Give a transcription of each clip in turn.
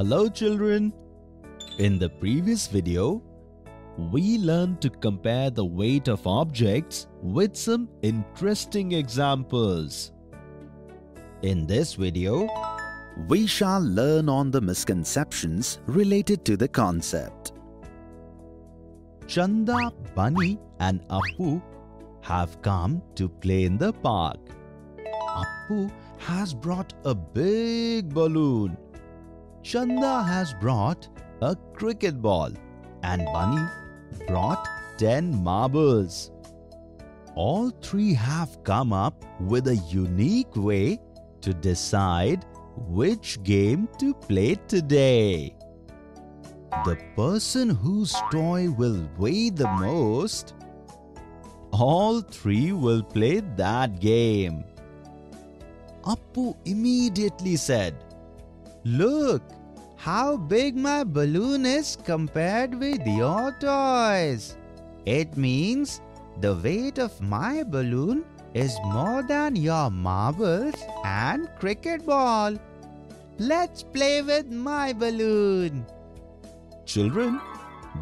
Hello children! In the previous video, we learned to compare the weight of objects with some interesting examples. In this video, we shall learn on the misconceptions related to the concept. Chanda, Bunny and Appu have come to play in the park. Appu has brought a big balloon. Chanda has brought a cricket ball and Bunny brought 10 marbles. All three have come up with a unique way to decide which game to play today. The person whose toy will weigh the most, all three will play that game. Appu immediately said, Look, how big my balloon is compared with your toys. It means the weight of my balloon is more than your marbles and cricket ball. Let's play with my balloon. Children,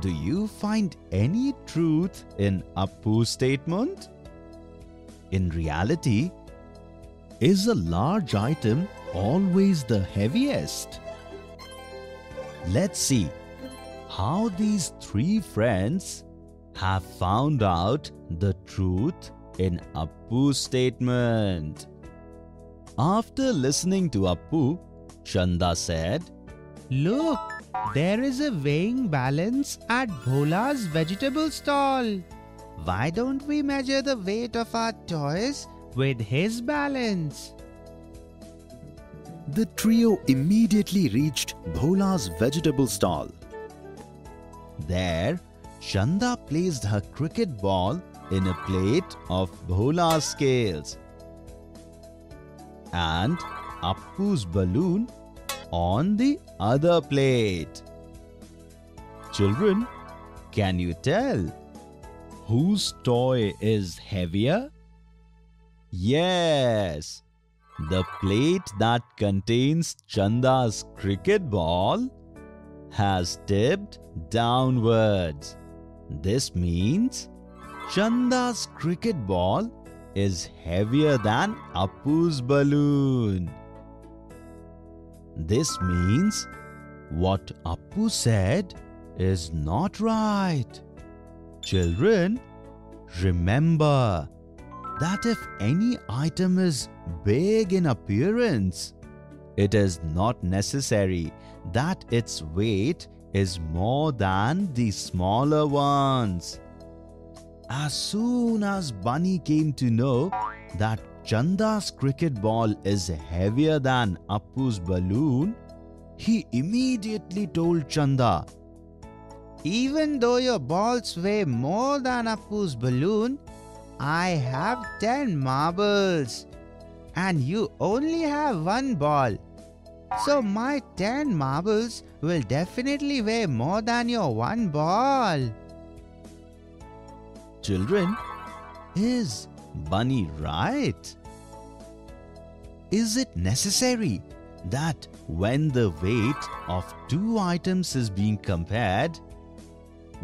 do you find any truth in Appu's statement? In reality, is a large item always the heaviest? Let's see how these three friends have found out the truth in Appu's statement. After listening to Appu, Chanda said, Look, there is a weighing balance at Bhola's vegetable stall. Why don't we measure the weight of our toys with his balance? The trio immediately reached Bhola's vegetable stall. There, Chanda placed her cricket ball in a plate of Bhola's scales and Appu's balloon on the other plate. Children, can you tell whose toy is heavier? Yes, the plate that contains Chanda's cricket ball has tipped downwards. This means Chanda's cricket ball is heavier than Appu's balloon. This means what Appu said is not right. Children, remember that if any item is big in appearance, it is not necessary that its weight is more than the smaller ones. As soon as Bunny came to know that Chanda's cricket ball is heavier than Appu's balloon, he immediately told Chanda, Even though your balls weigh more than Appu's balloon, I have 10 marbles and you only have one ball. So my 10 marbles will definitely weigh more than your one ball. Children, is Bunny right? Is it necessary that when the weight of two items is being compared,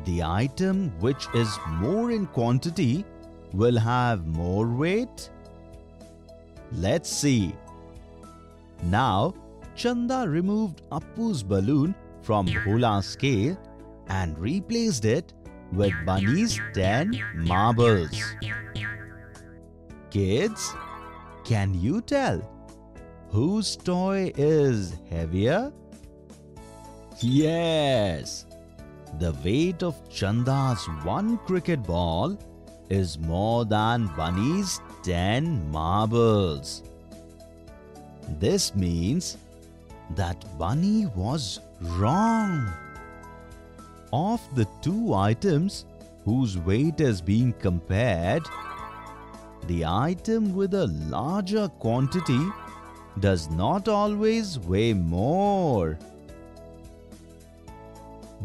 the item which is more in quantity will have more weight? Let's see. Now, Chanda removed Appu's balloon from Bhola's scale and replaced it with Bunny's 10 marbles. Kids, can you tell whose toy is heavier? Yes, the weight of Chanda's one cricket ball is more than Bunny's 10 marbles. This means that Bunny was wrong. Of the two items whose weight is being compared, the item with a larger quantity does not always weigh more.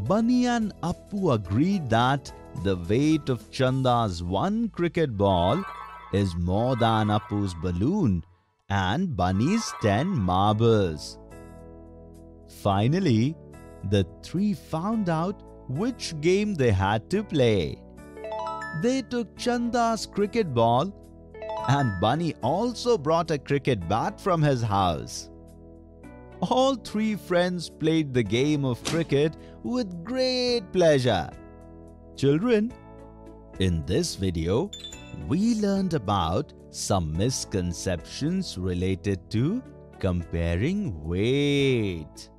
Bunny and Appu agreed that the weight of Chanda's one cricket ball is more than Appu's balloon and Bunny's 10 marbles. Finally, the three found out which game they had to play. They took Chanda's cricket ball and Bunny also brought a cricket bat from his house. All three friends played the game of cricket with great pleasure. Children, in this video, we learned about some misconceptions related to comparing weight.